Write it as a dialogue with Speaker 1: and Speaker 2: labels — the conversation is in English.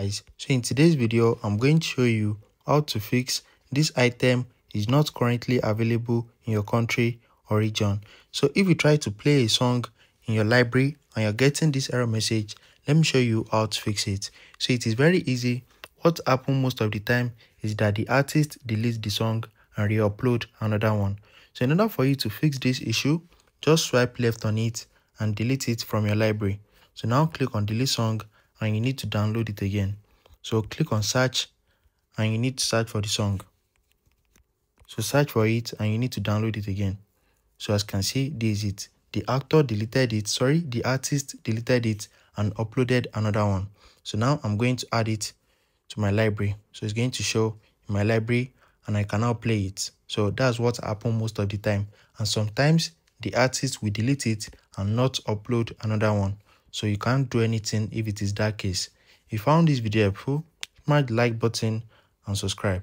Speaker 1: guys. So in today's video i'm going to show you how to fix this item is not currently available in your country or region. So if you try to play a song in your library and you're getting this error message let me show you how to fix it. So it is very easy. What happens most of the time is that the artist deletes the song and re-upload another one. So in order for you to fix this issue just swipe left on it and delete it from your library. So now click on delete song and you need to download it again. So click on search and you need to search for the song. So search for it and you need to download it again. So as you can see, this is it. The actor deleted it, sorry, the artist deleted it and uploaded another one. So now I'm going to add it to my library. So it's going to show in my library and I can now play it. So that's what happens most of the time. And sometimes the artist will delete it and not upload another one so you can't do anything if it is that case. If you found this video helpful, smash the like button and subscribe.